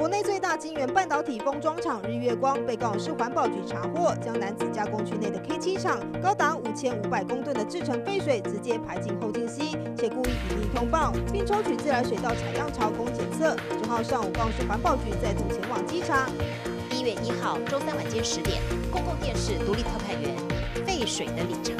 国内最大晶圆半导体封装厂日月光被告市环保局查获，将男子加工区内的 K 七厂高达五千五百公吨的制成废水直接排进后进溪，且故意隐匿通报，并抽取自来水道采样槽供检测。九号上午，高雄环保局再度前往稽查。一月一号周三晚间十点，公共电视独立特派员废水的里程。